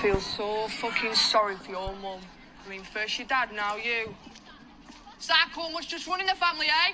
feel so fucking sorry for your mum. I mean, first your dad, now you. Is that cool much just running the family, eh?